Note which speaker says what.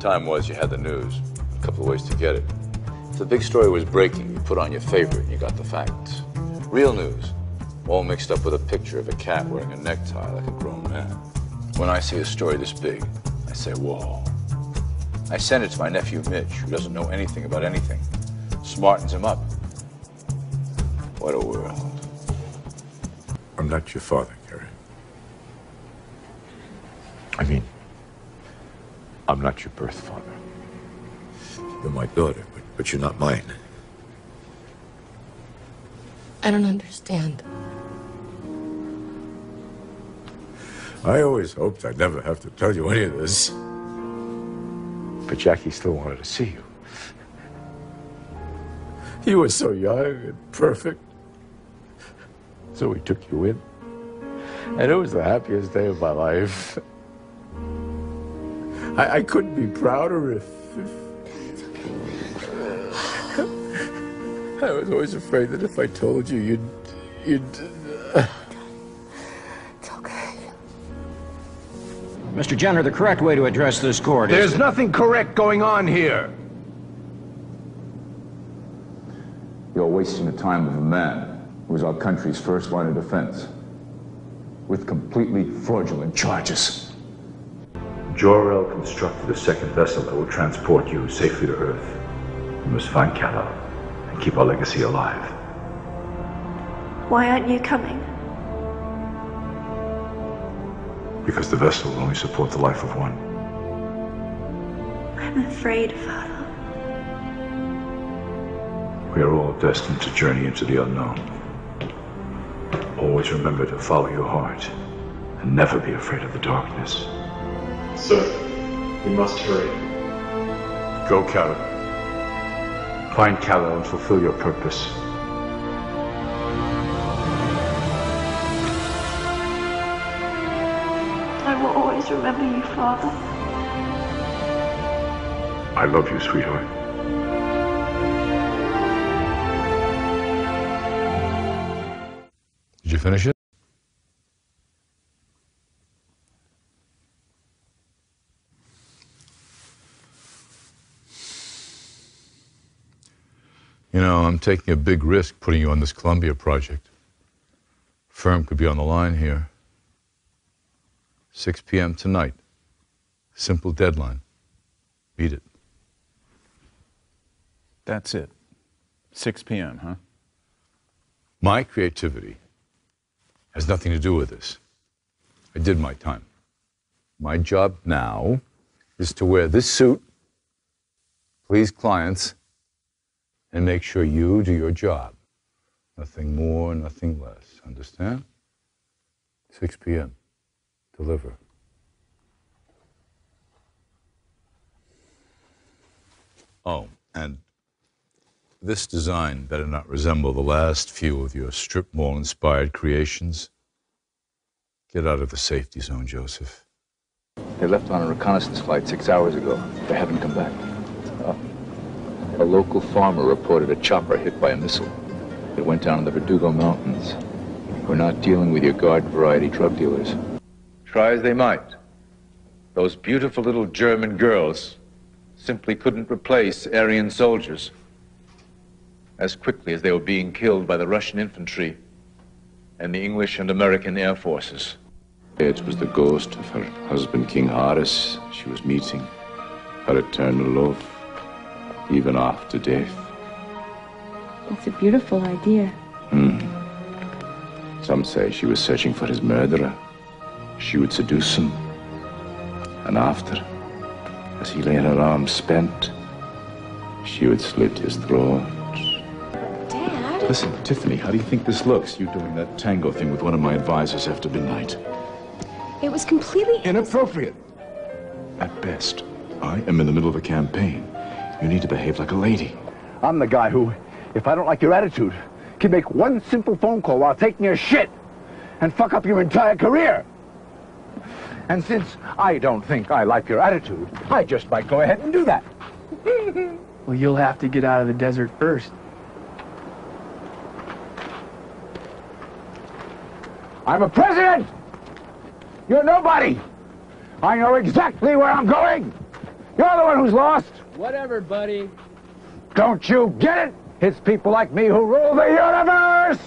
Speaker 1: Time was you had the news. A couple of ways to get it. If the big story was breaking, you put on your favorite and you got the facts. Real news, all mixed up with a picture of a cat wearing a necktie like a grown man. When I see a story this big, I say, whoa. I send it to my nephew Mitch, who doesn't know anything about anything. Smartens him up. What a world.
Speaker 2: I'm not your father, Gary. I mean, I'm not your birth father. You're my daughter, but, but you're not mine.
Speaker 3: I don't understand.
Speaker 2: I always hoped I'd never have to tell you any of this. But Jackie still wanted to see you. You were so young and perfect. So we took you in. And it was the happiest day of my life. I, I couldn't be prouder if, if... I was always afraid that if I told you, you'd... you'd... Uh...
Speaker 3: It's okay.
Speaker 4: Mr. Jenner, the correct way to address this court
Speaker 5: There's
Speaker 4: is... There's
Speaker 5: nothing correct going on here.
Speaker 1: You're wasting the time of a man who was our country's first line of defense with completely fraudulent charges.
Speaker 6: Jor-El constructed a second vessel that will transport you safely to Earth. You must find Kal-El and keep our legacy alive.
Speaker 7: Why aren't you coming?
Speaker 6: Because the vessel will only support the life of one.
Speaker 7: I'm afraid, Father.
Speaker 6: We are all destined to journey into the unknown. Always remember to follow your heart and never be afraid of the darkness.
Speaker 8: Sir, we must hurry.
Speaker 6: Go, Kal-El. Find Kal-El and fulfill your purpose.
Speaker 7: I will always remember you, Father.
Speaker 6: I love you, sweetheart.
Speaker 1: Did you finish it? You know, I'm taking a big risk putting you on this Columbia project. Firm could be on the line here. 6 p.m. tonight. Simple deadline. Beat it.
Speaker 9: That's it. 6 p.m., huh?
Speaker 1: My creativity has nothing to do with this. I did my time. My job now is to wear this suit, please clients, and make sure you do your job. Nothing more, nothing less. Understand? 6 p.m. Deliver. Oh, and this design better not resemble the last few of your strip mall inspired creations. Get out of the safety zone, Joseph.
Speaker 6: They left on a reconnaissance flight six hours ago. They haven't come back. A local farmer reported a chopper hit by a missile. It went down in the Verdugo Mountains. We're not dealing with your garden variety drug dealers. Try as they might, those beautiful little German girls simply couldn't replace Aryan soldiers as quickly as they were being killed by the Russian infantry and the English and American air forces.
Speaker 10: It was the ghost of her husband, King Horus, she was meeting. Her eternal love, even after death.
Speaker 11: That's a beautiful idea.
Speaker 10: Hmm. Some say she was searching for his murderer. She would seduce him. And after, as he lay in her arms spent, she would slit his throat.
Speaker 11: Dad?
Speaker 6: Listen, Tiffany, how do you think this looks? You doing that tango thing with one of my advisors after midnight.
Speaker 11: It was completely
Speaker 6: inappropriate. At best, I am in the middle of a campaign. You need to behave like a lady.
Speaker 5: I'm the guy who, if I don't like your attitude, can make one simple phone call while taking a shit and fuck up your entire career. And since I don't think I like your attitude, I just might go ahead and do that.
Speaker 12: well, you'll have to get out of the desert first.
Speaker 5: I'm a president! You're nobody! I know exactly where I'm going! You're the one who's lost.
Speaker 12: Whatever, buddy.
Speaker 5: Don't you get it? It's people like me who rule the universe!